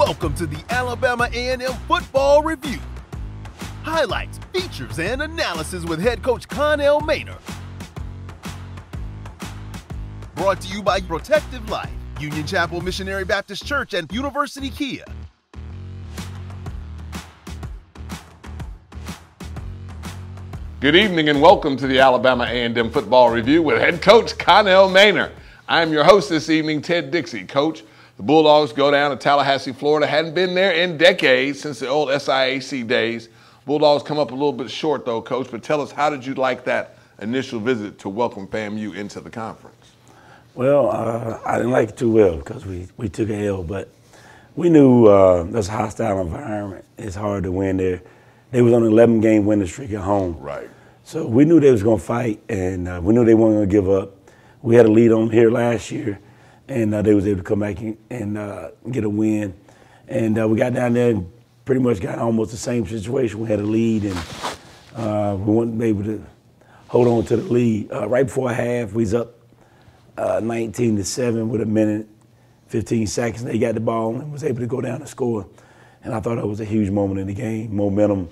Welcome to the Alabama A&M Football Review. Highlights, features, and analysis with head coach Connell Maynor. Brought to you by Protective Life, Union Chapel Missionary Baptist Church, and University Kia. Good evening and welcome to the Alabama A&M Football Review with head coach Connell Maynor. I'm your host this evening, Ted Dixie. Coach, the Bulldogs go down to Tallahassee, Florida. Hadn't been there in decades since the old SIAC days. Bulldogs come up a little bit short though, Coach, but tell us how did you like that initial visit to welcome FAMU into the conference? Well, uh, I didn't like it too well because we, we took a L, but we knew uh, that's a hostile environment. It's hard to win there. They was on an 11 game winning streak at home. Right. So we knew they was going to fight, and uh, we knew they weren't going to give up. We had a lead on here last year, and uh, they was able to come back and, and uh, get a win. And uh, we got down there and pretty much got almost the same situation. We had a lead, and uh, we weren't able to hold on to the lead. Uh, right before half, we was up 19 to seven with a minute, 15 seconds. They got the ball and was able to go down and score. And I thought that was a huge moment in the game, momentum,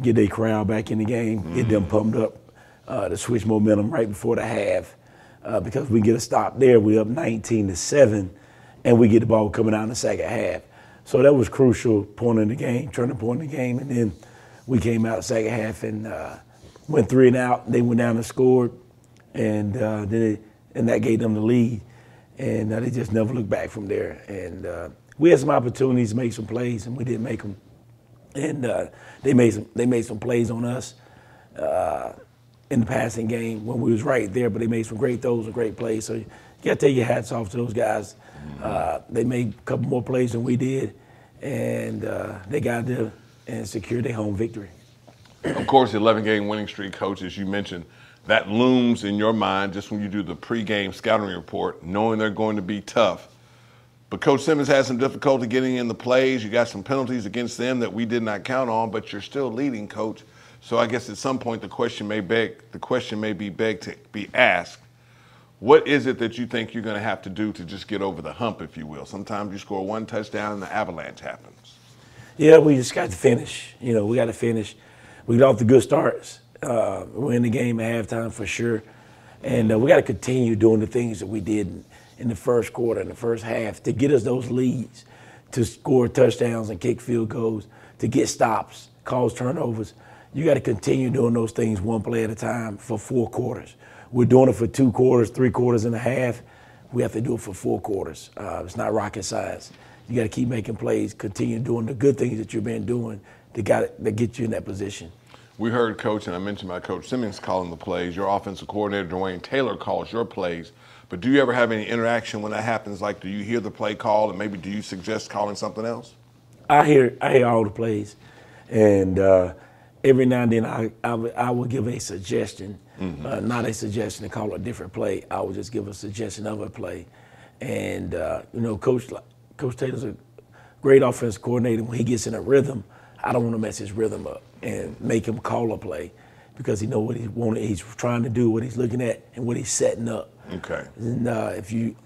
get their crowd back in the game, mm-hmm. get them pumped up uh, to switch momentum right before the half. Uh, because we get a stop there, We're up 19 to seven, and we get the ball coming out in the second half. So that was crucial point in the game, turning point in the game, and then we came out second half and uh, went three and out. They went down and scored, and uh, then it, and that gave them the lead, and uh, they just never looked back from there. And uh, we had some opportunities to make some plays, and we didn't make them. And uh, they made some they made some plays on us in the passing game when we was right there, but they made some great throws and great plays. So you got to take your hats off to those guys. Uh, they made a couple more plays than we did, and uh, they got there and secured their home victory. Of course, the 11 game winning streak, coach, as you mentioned, that looms in your mind just when you do the pregame scouting report, knowing they're going to be tough but Coach Simmons had some difficulty getting in the plays. You got some penalties against them that we did not count on, but you're still leading, Coach. So I guess at some point the question may beg the question may be begged to be asked. What is it that you think you're going to have to do to just get over the hump, if you will? Sometimes you score one touchdown and the avalanche happens. Yeah, we just got to finish. You know, we got to finish. We got off the good starts. Uh, we're in the game at halftime for sure, and uh, we got to continue doing the things that we did in the first quarter, in the first half, to get us those leads, to score touchdowns and kick field goals, to get stops, cause turnovers. You got to continue doing those things one play at a time for four quarters. We're doing it for two quarters, three quarters and a half. We have to do it for four quarters. Uh, it's not rocket science. You got to keep making plays, continue doing the good things that you've been doing that got that get you in that position. We heard Coach, and I mentioned my Coach Simmons calling the plays. Your offensive coordinator, Dwayne Taylor, calls your plays. But do you ever have any interaction when that happens? Like, do you hear the play call, and maybe do you suggest calling something else? I hear I hear all the plays, and uh, every now and then I, I, I will give a suggestion, mm-hmm. uh, not a suggestion to call a different play. I will just give a suggestion of a play, and uh, you know, Coach Coach Taylor's a great offense coordinator. When he gets in a rhythm, I don't want to mess his rhythm up and make him call a play because he know what he wanted. He's trying to do, what he's looking at, and what he's setting up. Okay. And uh, if you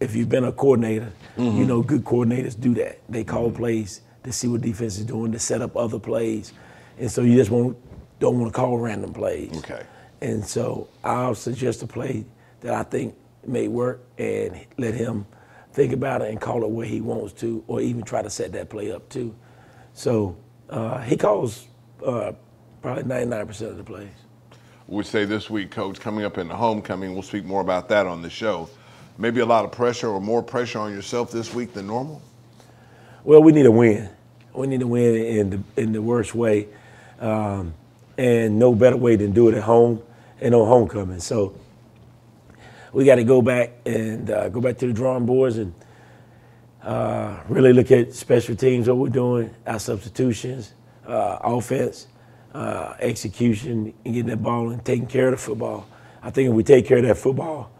if you've been a coordinator, mm-hmm. you know good coordinators do that. They call mm-hmm. plays to see what defense is doing, to set up other plays, and so you just won't don't want to call random plays. Okay. And so I'll suggest a play that I think may work, and let him think about it and call it where he wants to, or even try to set that play up too. So uh, he calls uh, probably 99% of the plays would say this week, Coach, coming up in the homecoming, we'll speak more about that on the show. Maybe a lot of pressure or more pressure on yourself this week than normal? Well, we need a win. We need to win in the, in the worst way. Um, and no better way than do it at home and on homecoming. So we got to go back and uh, go back to the drawing boards and uh, really look at special teams, what we're doing, our substitutions, uh, offense, uh, execution and getting that ball and taking care of the football. I think if we take care of that football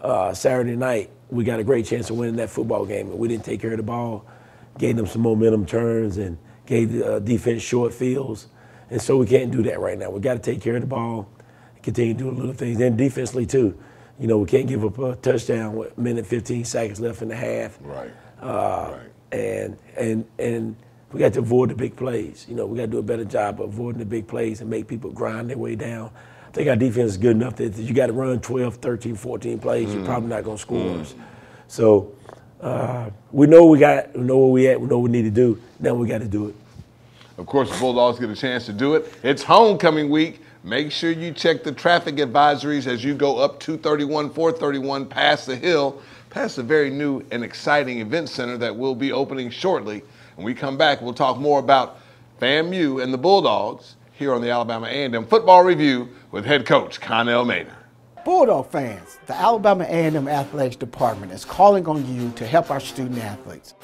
uh, Saturday night, we got a great chance of winning that football game. But we didn't take care of the ball, gave them some momentum turns, and gave the uh, defense short fields. And so we can't do that right now. We got to take care of the ball, continue doing little things. And defensively, too. You know, we can't give up a touchdown with minute 15 seconds left in the half. Right. Uh, right. and and and we got to avoid the big plays. You know, we got to do a better job of avoiding the big plays and make people grind their way down. I think our defense is good enough that you got to run 12, 13, 14 plays. Mm. You're probably not going to score mm. So uh, we know we got, we know where we at, we know what we need to do. Now we got to do it. Of course, the Bulldogs get a chance to do it. It's homecoming week. Make sure you check the traffic advisories as you go up 231, 431 past the hill, past the very new and exciting event center that will be opening shortly. When we come back, we'll talk more about FAMU and the Bulldogs here on the Alabama A&M Football Review with head coach Connell Maynor. Bulldog fans, the Alabama A&M Athletics Department is calling on you to help our student athletes.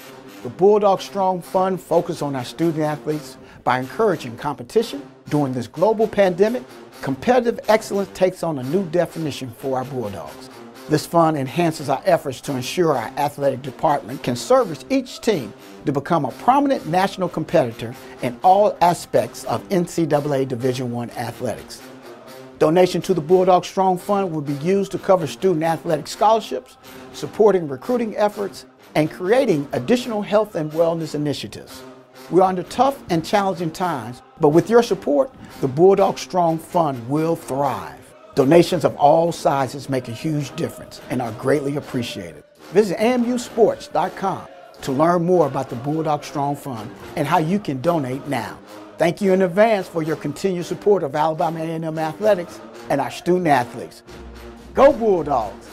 The Bulldog Strong Fund focuses on our student athletes by encouraging competition, during this global pandemic, competitive excellence takes on a new definition for our Bulldogs. This fund enhances our efforts to ensure our athletic department can service each team to become a prominent national competitor in all aspects of NCAA Division I athletics. Donation to the Bulldog Strong Fund will be used to cover student athletic scholarships, supporting recruiting efforts, and creating additional health and wellness initiatives. We're under tough and challenging times, but with your support, the Bulldog Strong Fund will thrive. Donations of all sizes make a huge difference and are greatly appreciated. Visit aamusports.com to learn more about the Bulldog Strong Fund and how you can donate now. Thank you in advance for your continued support of Alabama A&M athletics and our student athletes. Go Bulldogs!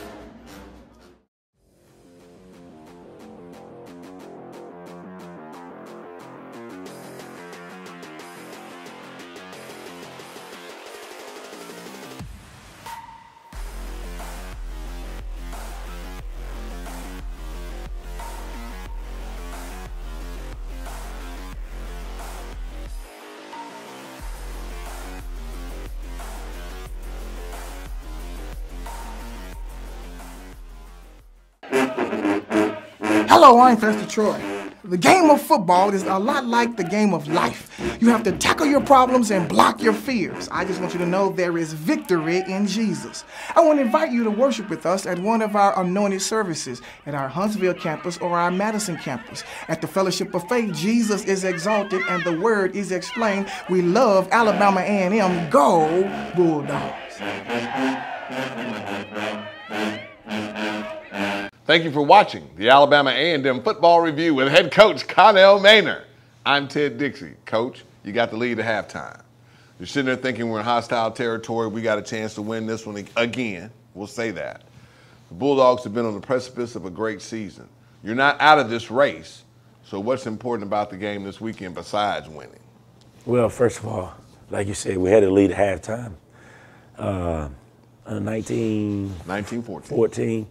Hello, I'm Pastor Troy. The game of football is a lot like the game of life. You have to tackle your problems and block your fears. I just want you to know there is victory in Jesus. I want to invite you to worship with us at one of our anointed services at our Huntsville campus or our Madison campus. At the Fellowship of Faith, Jesus is exalted and the word is explained. We love Alabama A&M. Go Bulldogs. Thank you for watching the Alabama A&M Football Review with head coach Connell Maynor. I'm Ted Dixie. Coach, you got the lead at halftime. You're sitting there thinking we're in hostile territory. We got a chance to win this one again. We'll say that. The Bulldogs have been on the precipice of a great season. You're not out of this race. So what's important about the game this weekend besides winning? Well, first of all, like you said, we had a lead at halftime. Uh, 19, 1914. 14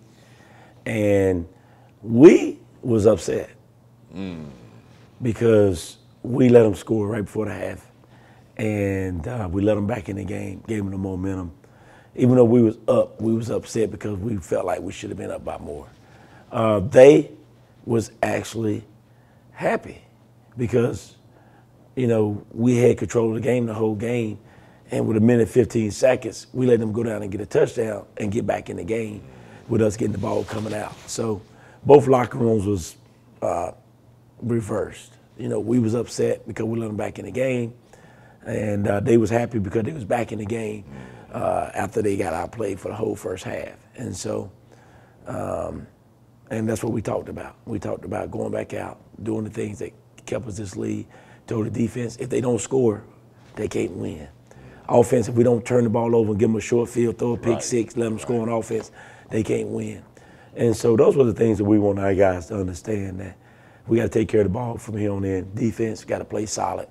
and we was upset mm. because we let them score right before the half, and uh, we let them back in the game, gave them the momentum. Even though we was up, we was upset because we felt like we should have been up by more. Uh, they was actually happy because you know we had control of the game the whole game, and with a minute 15 seconds, we let them go down and get a touchdown and get back in the game with us getting the ball coming out. So both locker rooms was uh, reversed. You know, we was upset because we let them back in the game, and uh, they was happy because they was back in the game uh, after they got out outplayed for the whole first half. And so, um, and that's what we talked about. We talked about going back out, doing the things that kept us this lead. Told the defense, if they don't score, they can't win. Offense, if we don't turn the ball over and give them a short field, throw a pick right. six, let them right. score on offense, they can't win. And so those were the things that we want our guys to understand that we got to take care of the ball from here on in. Defense got to play solid,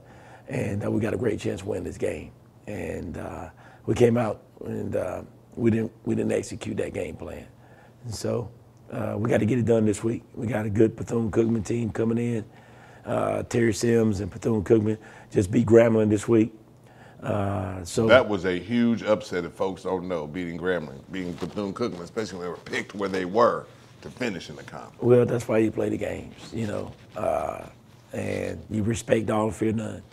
and uh, we got a great chance to win this game. And uh, we came out and uh, we didn't we didn't execute that game plan. And so uh, we got to get it done this week. We got a good Bethune Cookman team coming in. Uh, Terry Sims and Bethune Cookman just beat Grambling this week. Uh, so that was a huge upset if folks don't know, beating Grambling, beating Bethune Cookman, especially when they were picked where they were to finish in the conference. Well, that's why you play the games, you know, uh, and you respect all fear none.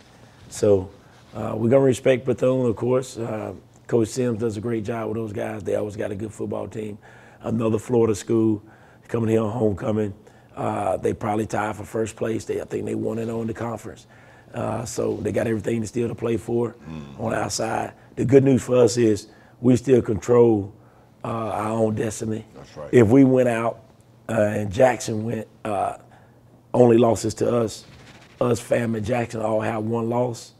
So uh, we're gonna respect Bethune, of course. Uh, Coach Sims does a great job with those guys. They always got a good football team. Another Florida school coming here on homecoming. Uh, they probably tied for first place. They, I think they won it on the conference. Uh, so they got everything to still to play for on our side. The good news for us is we still control uh, our own destiny. That's right. If we went out uh, and Jackson went uh, only losses to us, us, Fam, and Jackson all have one loss,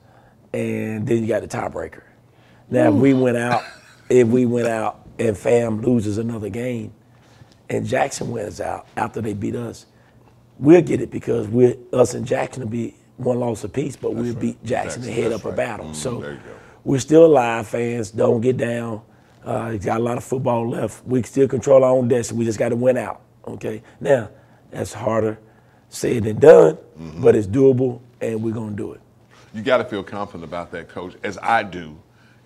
and then you got the tiebreaker. Now, if we went out, if we went out and Fam loses another game, and Jackson wins out after they beat us, we'll get it because we're us and Jackson will be one loss apiece, but we'll beat Jackson, Jackson, and head up a battle. Mm, so there you go. we're still alive, fans. Don't get down. Uh, got a lot of football left. We still control our own destiny. We just got to win out. Okay. Now that's harder said than done, Mm-hmm. but it's doable, and we're gonna do it. You got to feel confident about that, coach, as I do.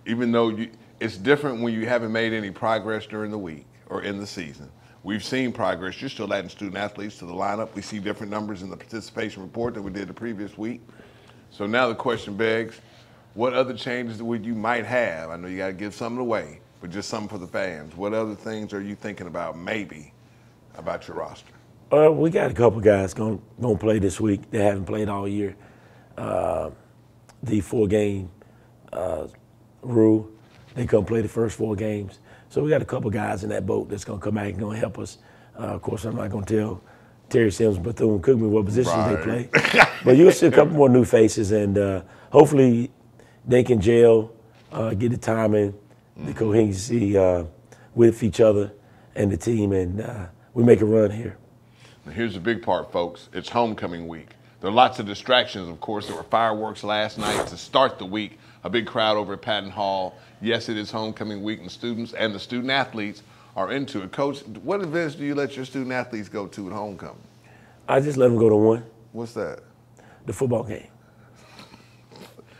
Even though you, it's different when you haven't made any progress during the week or in the season. We've seen progress. You're still adding student athletes to the lineup. We see different numbers in the participation report that we did the previous week. So now the question begs, what other changes would you might have? I know you got to give something away, but just something for the fans. What other things are you thinking about maybe about your roster? Uh, we got a couple guys going to play this week. They haven't played all year. Uh, the four game uh, rule, they come play the first four games. So we got a couple guys in that boat that's going to come back and going to help us. Uh, of course, I'm not going to tell Terry Sims, Bethune Cookman what positions they play, but you'll see a couple more new faces, and uh, hopefully they can gel, uh, get the timing, the coherency uh, with each other and the team, and uh, we make a run here. Here's the big part, folks. It's homecoming week. There are lots of distractions, of course. There were fireworks last night to start the week. A big crowd over at Patton Hall. Yes, it is homecoming week, and students and the student athletes are into it. Coach, what events do you let your student athletes go to at homecoming? I just let them go to one, What's that? the football game.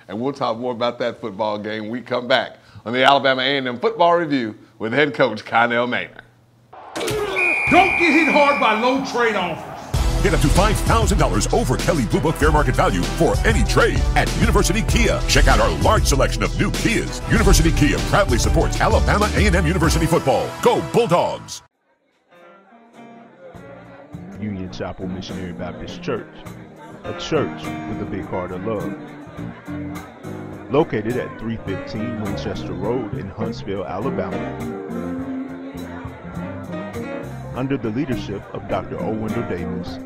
And we'll talk more about that football game when we come back on the Alabama A&M Football Review with head coach Connell Maynor. Don't get hit hard by low trade offers. Get up to $5,000 over Kelley Blue Book fair market value for any trade at University Kia. Check out our large selection of new Kias. University Kia proudly supports Alabama A&M University football. Go Bulldogs! Union Chapel Missionary Baptist Church, a church with a big heart of love. Located at 315 Winchester Road in Huntsville, Alabama. Under the leadership of Dr. O. Wendell Davis.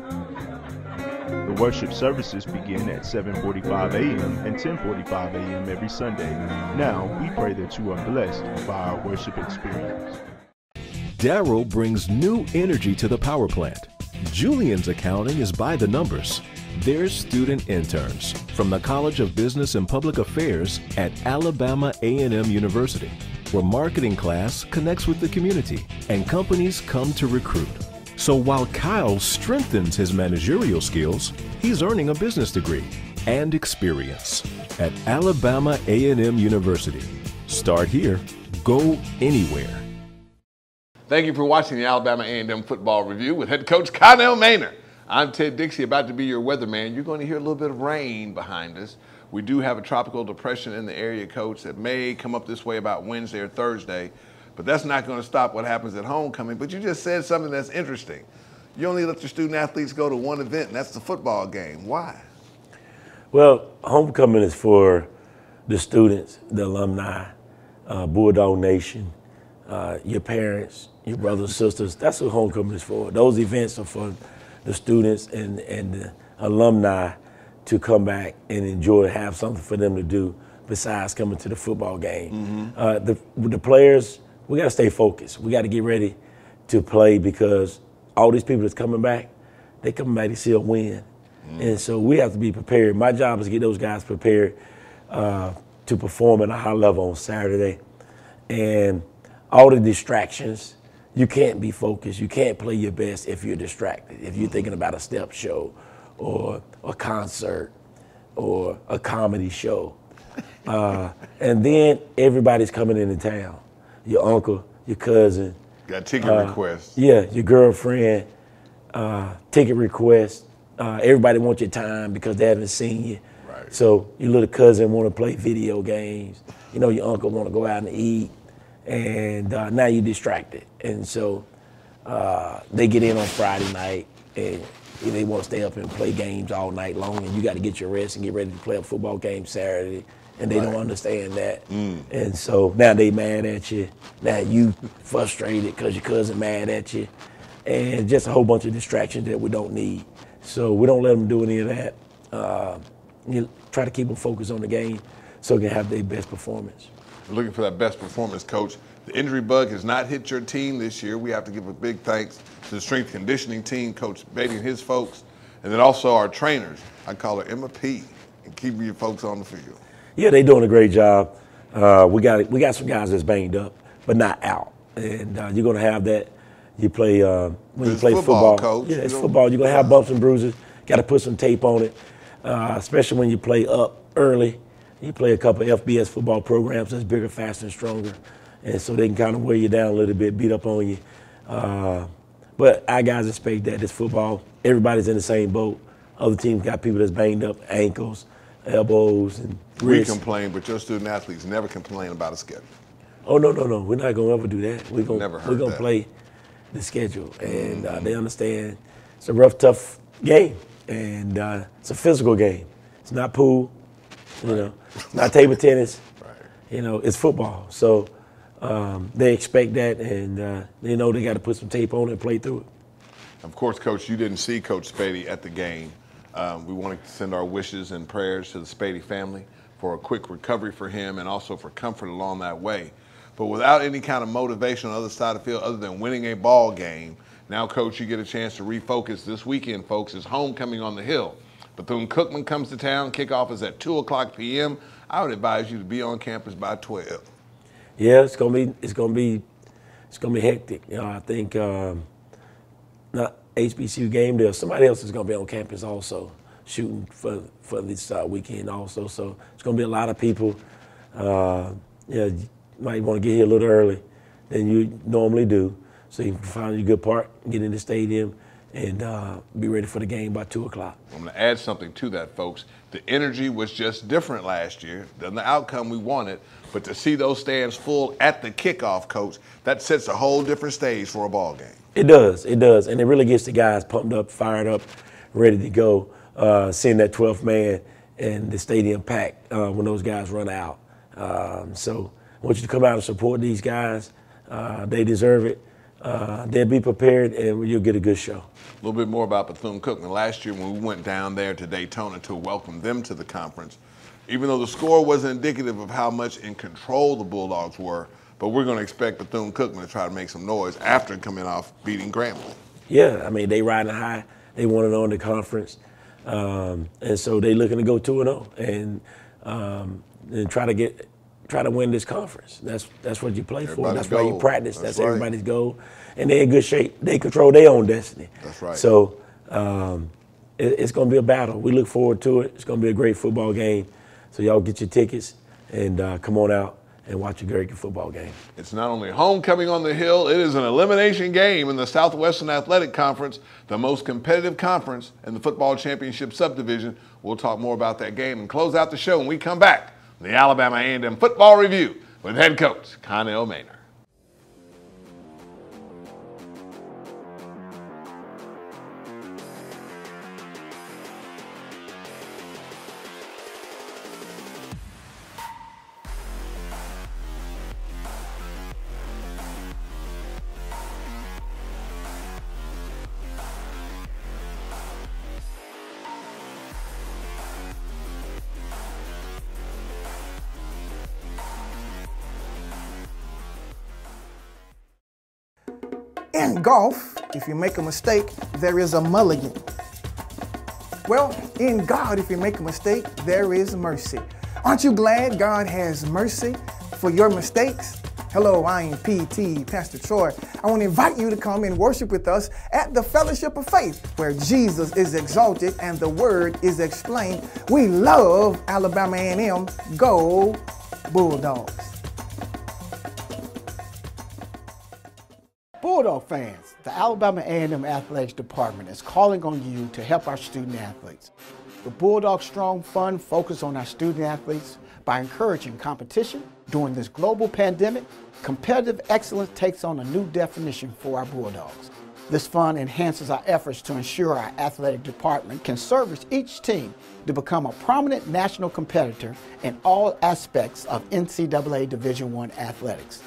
Worship services begin at 7:45 a.m. and 10:45 a.m. every Sunday. Now, we pray that you are blessed by our worship experience. Daryl brings new energy to the power plant. Julian's accounting is by the numbers. They're student interns from the College of Business and Public Affairs at Alabama A&M University, where marketing class connects with the community and companies come to recruit. So while Kyle strengthens his managerial skills, he's earning a business degree and experience at Alabama A&M University. Start here, go anywhere. Thank you for watching the Alabama A&M Football Review with head coach Connell Maynor. I'm Ted Dixie, about to be your weatherman. You're going to hear a little bit of rain behind us. We do have a tropical depression in the area, coach, that may come up this way about Wednesday or Thursday, but that's not going to stop what happens at homecoming. But you just said something that's interesting. You only let your student athletes go to one event, and that's the football game. Why? Well, homecoming is for the students, the alumni, uh, Bulldog Nation, uh, your parents, your brothers, sisters. That's what homecoming is for. Those events are for the students and, and the alumni to come back and enjoy, have something for them to do besides coming to the football game. Uh, the, the players, we got to stay focused. We got to get ready to play because all these people that's coming back, they coming back to see a win. And so we have to be prepared. My job is to get those guys prepared uh, to perform at a high level on Saturday. And all the distractions, you can't be focused. You can't play your best if you're distracted. If you're thinking about a step show or a concert or a comedy show. Uh, and then everybody's coming into town. Your uncle, your cousin, Got ticket uh, requests. yeah, your girlfriend, uh, ticket request. Uh, everybody wants your time because they haven't seen you. Right. So your little cousin want to play video games. You know, your uncle want to go out and eat, and uh, now you're distracted. And so uh, they get in on Friday night, and they want to stay up and play games all night long, and you got to get your rest and get ready to play a football game Saturday. And they don't understand that, and so now they mad at you. Now you frustrated because your cousin mad at you, and just a whole bunch of distractions that we don't need. So we don't let them do any of that. Uh, you try to keep them focused on the game so they can have their best performance. We're looking for that best performance, coach. The injury bug has not hit your team this year. We have to give a big thanks to the strength conditioning team, Coach Beatty and his folks, and then also our trainers. I call her Emma P. And keep your folks on the field. Yeah, they're doing a great job. Uh, we got we got some guys that's banged up, but not out, and uh, you're gonna have that. You play uh, when you play football, football. coach. Yeah, You it's don't- football. You're gonna have bumps and bruises. Got to put some tape on it, uh, especially when you play up early. You play a couple FBS football programs that's bigger, faster, and stronger, and so they can kind of wear you down a little bit, beat up on you. Uh, but our guys expect that it's football. Everybody's in the same boat. Other teams got people that's banged up, ankles, elbows, and We complain, but your student athletes never complain about a schedule. Oh no, no, no. We're not gonna ever do that. We're gonna Never we're gonna that. play the schedule, and uh, they understand it's a rough, tough game, and uh, it's a physical game. It's not pool, you know, it's not table tennis. You know, it's football. So um, they expect that, and uh, they know they got to put some tape on it and play through it. Of course, Coach, you didn't see Coach Spady at the game. Um, we want to send our wishes and prayers to the Spady family for a quick recovery for him and also for comfort along that way. But without any kind of motivation on the other side of the field other than winning a ball game, now, Coach, you get a chance to refocus this weekend, folks. Is homecoming on the hill. Bethune Cookman comes to town. Kickoff is at 2 o'clock p.m. I would advise you to be on campus by 12. Yeah, it's gonna be it's gonna be it's gonna be hectic. You know, I think um, not HBCU game day. Somebody else is gonna be on campus also shooting for for this uh, weekend also. So it's gonna be a lot of people. Uh, yeah, you might want to get here a little early than you normally do, so you can find your good part, get in the stadium, and uh, be ready for the game by two o'clock. I'm going to add something to that, folks. The energy was just different last year than the outcome we wanted. But to see those stands full at the kickoff, coach, that sets a whole different stage for a ball game. It does, it does, and it really gets the guys pumped up, fired up, ready to go. Uh, seeing that 12th man and the stadium packed uh, when those guys run out. Um, so I want you to come out and support these guys. Uh, they deserve it. Uh, they'll be prepared, and you'll get a good show. A little bit more about Bethune Cookman. Last year, when we went down there to Daytona to welcome them to the conference, even though the score wasn't indicative of how much in control the Bulldogs were, but we're going to expect Bethune Cookman to try to make some noise after coming off beating Grambling. Yeah, I mean they riding high. They want to know in the conference, um, and so they looking to go two and zero and um, and try to get try to win this conference. That's that's what you play for. Everybody's That's why you practice. That's That's, right. everybody's goal, and they're in good shape. They control their own destiny. That's right. So um, it, it's going to be a battle. We look forward to it. It's going to be a great football game. So y'all get your tickets and uh, come on out and watch a great football game. It's not only homecoming on the hill, it is an elimination game in the Southwestern Athletic Conference, the most competitive conference in the football championship subdivision. We'll talk more about that game and close out the show when we come back. The Alabama A&M Football Review with head coach Connell Maynor. In golf, if you make a mistake, there is a mulligan. Well, in God, if you make a mistake, there is mercy. Aren't you glad God has mercy for your mistakes? Hello, I am PT, Pastor Troy. I want to invite you to come and worship with us at the Fellowship of Faith, where Jesus is exalted and the Word is explained. We love Alabama A&M. Go Bulldogs! Bulldog fans, the Alabama A&M Athletics Department is calling on you to help our student athletes. The Bulldog Strong Fund focuses on our student athletes by encouraging competition during this global pandemic. Competitive excellence takes on a new definition for our Bulldogs. This fund enhances our efforts to ensure our athletic department can service each team to become a prominent national competitor in all aspects of NCAA Division I athletics.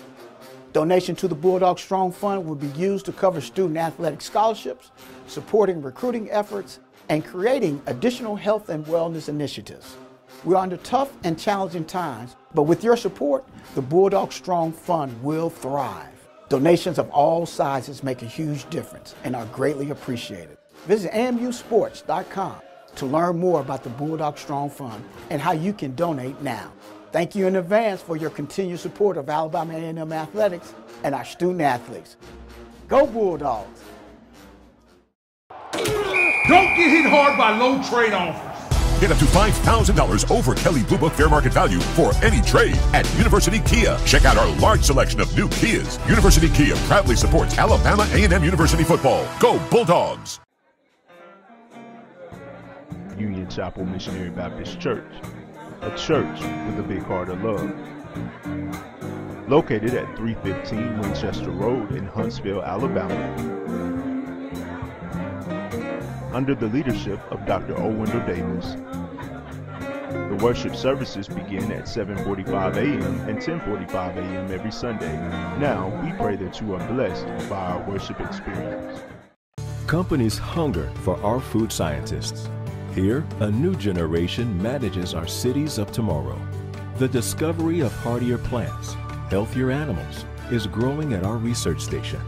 Donation to the Bulldog Strong Fund will be used to cover student athletic scholarships, supporting recruiting efforts, and creating additional health and wellness initiatives. We're under tough and challenging times, but with your support, the Bulldog Strong Fund will thrive. Donations of all sizes make a huge difference and are greatly appreciated. Visit aamusports.com to learn more about the Bulldog Strong Fund and how you can donate now. Thank you in advance for your continued support of Alabama A&M athletics and our student athletes. Go Bulldogs! Don't get hit hard by low trade offers. Get up to $5,000 over Kelley Blue Book fair market value for any trade at University Kia. Check out our large selection of new Kias. University Kia proudly supports Alabama A&M University football. Go Bulldogs! Union Chapel Missionary Baptist Church, a church with a big heart of love. Located at 315 Winchester Road in Huntsville, Alabama. Under the leadership of Dr. O. Wendell Davis. The worship services begin at 7:45 a.m. and 10:45 a.m. every Sunday. Now, we pray that you are blessed by our worship experience. Companies hunger for our food scientists. Here, a new generation manages our cities of tomorrow. The discovery of hardier plants, healthier animals, is growing at our research station,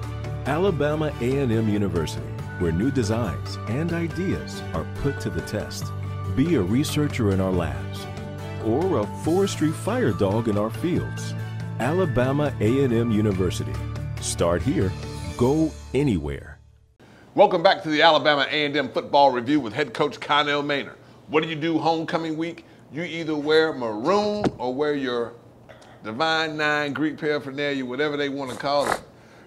Alabama A&M University, where new designs and ideas are put to the test. Be a researcher in our labs or a forestry fire dog in our fields. Alabama A&M University. Start here, go anywhere. Welcome back to the Alabama A&M Football Review with head coach Connell Maynor. What do you do homecoming week? You either wear maroon or wear your Divine Nine Greek paraphernalia, whatever they want to call it.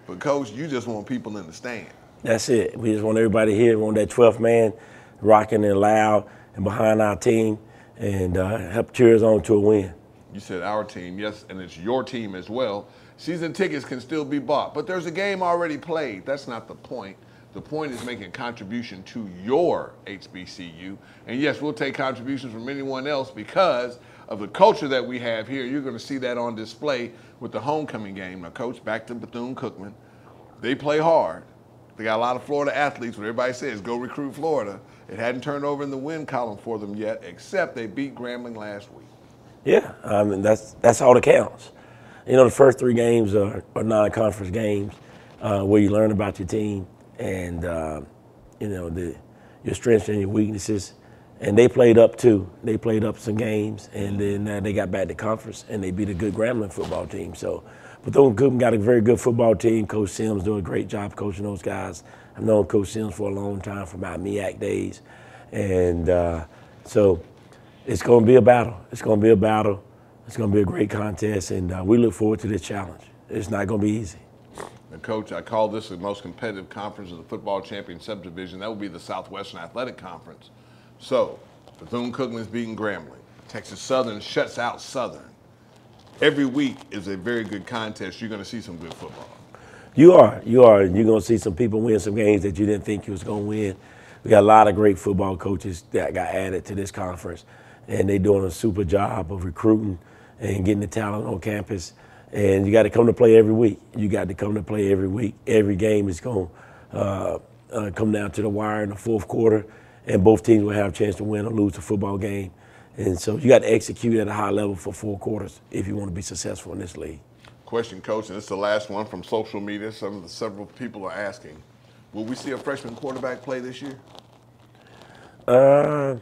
But coach, you just want people in the stand. That's it. We just want everybody here, we want that 12th man rocking and loud and behind our team and uh, help cheer us on to a win. You said our team, yes, and it's your team as well. Season tickets can still be bought, but there's a game already played. That's not the point. The point is making a contribution to your HBCU. And yes, we'll take contributions from anyone else because of the culture that we have here. You're going to see that on display with the homecoming game. Now, coach, back to Bethune Cookman. They play hard. They got a lot of Florida athletes. What everybody says, go recruit Florida. It hadn't turned over in the win column for them yet, except they beat Grambling last week. Yeah, I mean that's that's all that counts. You know, the first three games are, are non-conference games uh, where you learn about your team and uh, you know the your strengths and your weaknesses. And they played up too. They played up some games, and then uh, they got back to conference, and they beat a good Grambling football team. So, Bethune Cookman got a very good football team. Coach Sims doing a great job coaching those guys. I've known Coach Sims for a long time, from my MEAC days, and uh, so it's going to be a battle. It's going to be a battle. It's going to be a great contest, and uh, we look forward to this challenge. It's not going to be easy. And coach, I call this the most competitive conference of the football champion subdivision. That would be the Southwestern Athletic Conference. So, Bethune Cookman is beating Grambling. Texas Southern shuts out Southern. Every week is a very good contest. You're going to see some good football. You are. You are. You're going to see some people win some games that you didn't think you was going to win. We got a lot of great football coaches that got added to this conference, and they're doing a super job of recruiting and getting the talent on campus. And you got to come to play every week. You got to come to play every week. Every game is going to uh, uh, come down to the wire in the fourth quarter, and both teams will have a chance to win or lose a football game. And so you got to execute at a high level for four quarters if you want to be successful in this league. Question, coach, and this is the last one from social media. Some of the several people are asking, will we see a freshman quarterback play this year? Uh,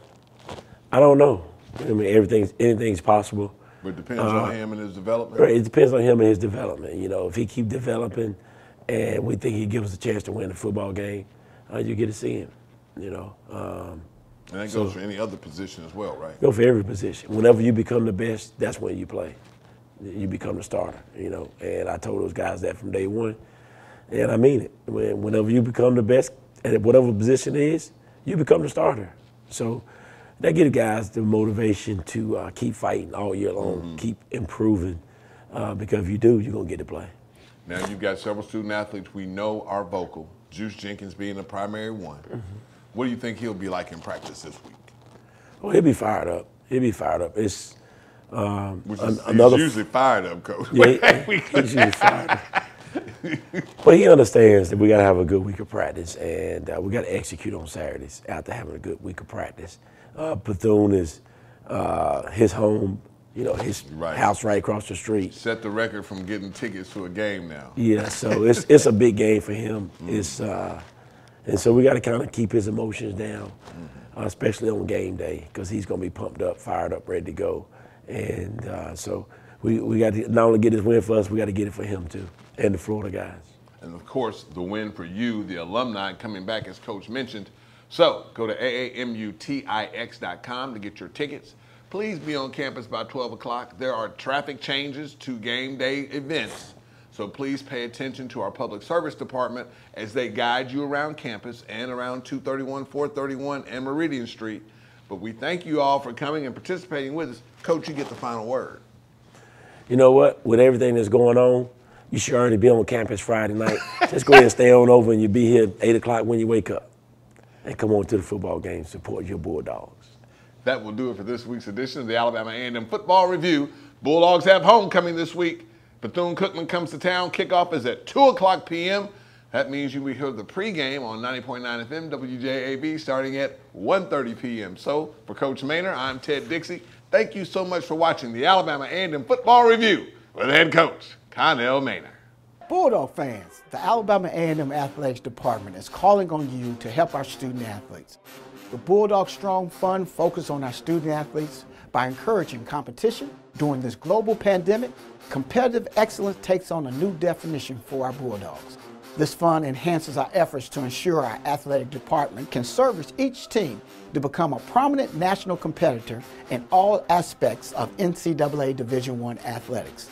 I don't know. I mean, everything's anything's possible. But it depends uh, on him and his development. Right, it depends on him and his development. You know, if he keep developing, and we think he gives us a chance to win the football game, uh, you get to see him. You know. Um, and that so, goes for any other position as well, right? Go for every position. Whenever you become the best, that's when you play. You become the starter. You know, and I told those guys that from day one, and I mean it. When, whenever you become the best at whatever position it is, you become the starter. So that gives guys the motivation to uh, keep fighting all year long, mm-hmm. keep improving, uh, because if you do, you're gonna get to play. Now you've got several student athletes we know are vocal. Juice Jenkins being the primary one. Mm-hmm. What do you think he'll be like in practice this week? Well, he'll be fired up. He'll be fired up. It's um, Which is, another he's usually fired up, coach. Yeah, he, he's usually fired up. but he understands that we got to have a good week of practice, and uh, we got to execute on Saturdays after having a good week of practice. Uh, Bethune is uh, his home, you know, his right. house right across the street. Set the record from getting tickets to a game now. Yeah, so it's it's a big game for him. Mm-hmm. It's uh, and so we got to kind of keep his emotions down, mm-hmm. especially on game day, because he's going to be pumped up, fired up, ready to go. And uh, so we, we got to not only get this win for us, we got to get it for him too, and the Florida guys. And of course, the win for you, the alumni coming back, as Coach mentioned. So go to aamutix.com to get your tickets. Please be on campus by 12 o'clock. There are traffic changes to game day events. So please pay attention to our public service department as they guide you around campus and around 231, 431, and Meridian Street. But we thank you all for coming and participating with us. Coach, you get the final word. You know what? With everything that's going on, you should already be on campus Friday night. Just go ahead and stay on over and you'll be here 8 o'clock when you wake up. And come on to the football game, support your Bulldogs. That will do it for this week's edition of the Alabama A&M Football Review. Bulldogs have homecoming this week. Bethune-Cookman comes to town. Kickoff is at 2 o'clock p.m. That means you will hear the pregame on 90.9 FM WJAB starting at 1.30 p.m. So for Coach Maynor, I'm Ted Dixie. Thank you so much for watching the Alabama A&M Football Review with head coach Connell Maynor. Bulldog fans, the Alabama A&M Athletics Department is calling on you to help our student athletes. The Bulldog Strong Fund focuses on our student athletes by encouraging competition. During this global pandemic, competitive excellence takes on a new definition for our Bulldogs. This fund enhances our efforts to ensure our athletic department can service each team to become a prominent national competitor in all aspects of NCAA Division I athletics.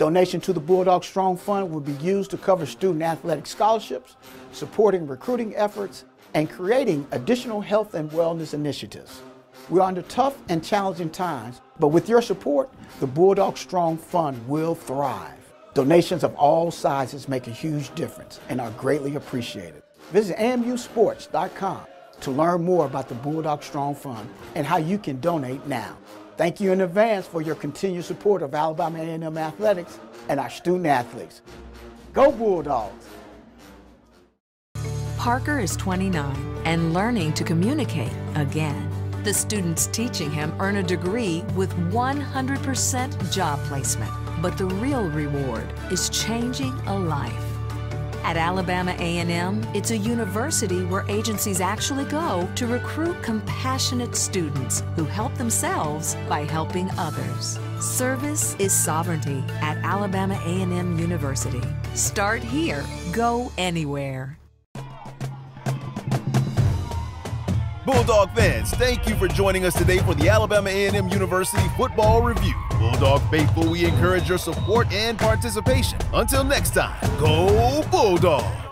Donation to the Bulldog Strong Fund will be used to cover student athletic scholarships, supporting recruiting efforts, and creating additional health and wellness initiatives. We're under tough and challenging times, but with your support, the Bulldog Strong Fund will thrive. Donations of all sizes make a huge difference and are greatly appreciated. Visit aamusports.com to learn more about the Bulldog Strong Fund and how you can donate now. Thank you in advance for your continued support of Alabama A&M athletics and our student athletes. Go Bulldogs! Parker is 29 and learning to communicate again. The students teaching him earn a degree with 100% job placement. But the real reward is changing a life. At Alabama A&M, it's a university where agencies actually go to recruit compassionate students who help themselves by helping others. Service is sovereignty at Alabama A&M University. Start here, go anywhere. Bulldog fans, thank you for joining us today for the Alabama A&M University Football Review. Bulldog faithful, we encourage your support and participation. Until next time, go Bulldogs!